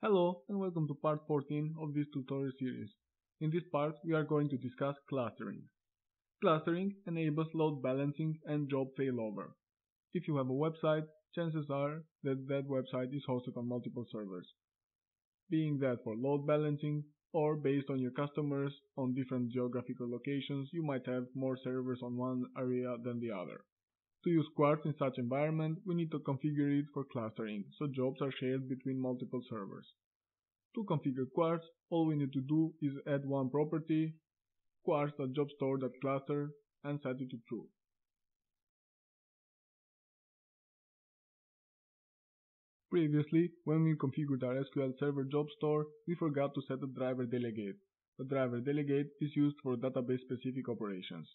Hello and welcome to part 14 of this tutorial series. In this part we are going to discuss clustering. Clustering enables load balancing and job failover. If you have a website, chances are that that website is hosted on multiple servers. Being that for load balancing or based on your customers on different geographical locations you might have more servers on one area than the other. To use Quartz in such environment, we need to configure it for clustering, so jobs are shared between multiple servers. To configure Quartz, all we need to do is add one property, quartz.jobstore.cluster, and set it to true. Previously, when we configured our SQL Server job store, we forgot to set a driver delegate. The driver delegate is used for database specific operations.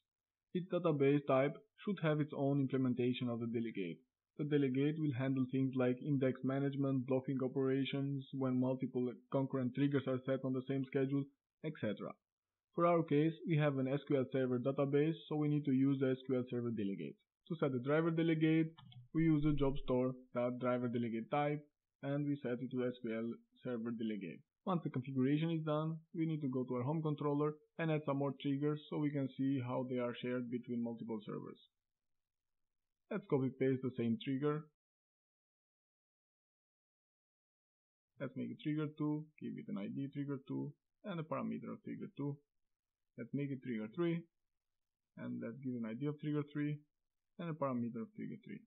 Each database type should have its own implementation of the delegate. The delegate will handle things like index management, blocking operations when multiple concurrent triggers are set on the same schedule, etc. For our case, we have an SQL Server database, so we need to use the SQL Server delegate. To set the driver delegate, we use the job store driver delegate type and we set it to SQL Server delegate. Once the configuration is done, we need to go to our home controller and add some more triggers so we can see how they are shared between multiple servers. Let's copy paste the same trigger. Let's make it trigger 2, give it an ID trigger 2 and a parameter of trigger 2. Let's make it trigger 3 and let's give an ID of trigger 3 and a parameter of trigger 3.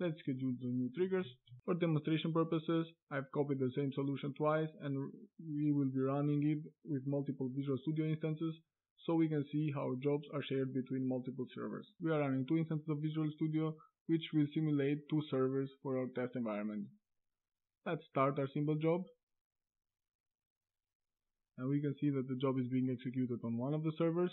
Let's schedule the new triggers. For demonstration purposes, I've copied the same solution twice and we will be running it with multiple Visual Studio instances so we can see how jobs are shared between multiple servers. We are running two instances of Visual Studio which will simulate two servers for our test environment. Let's start our simple job. And we can see that the job is being executed on one of the servers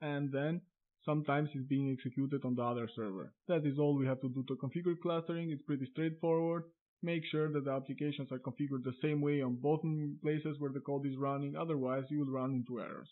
and then sometimes it's being executed on the other server. That is all we have to do to configure clustering, it's pretty straightforward. Make sure that the applications are configured the same way on both places where the code is running, otherwise you will run into errors.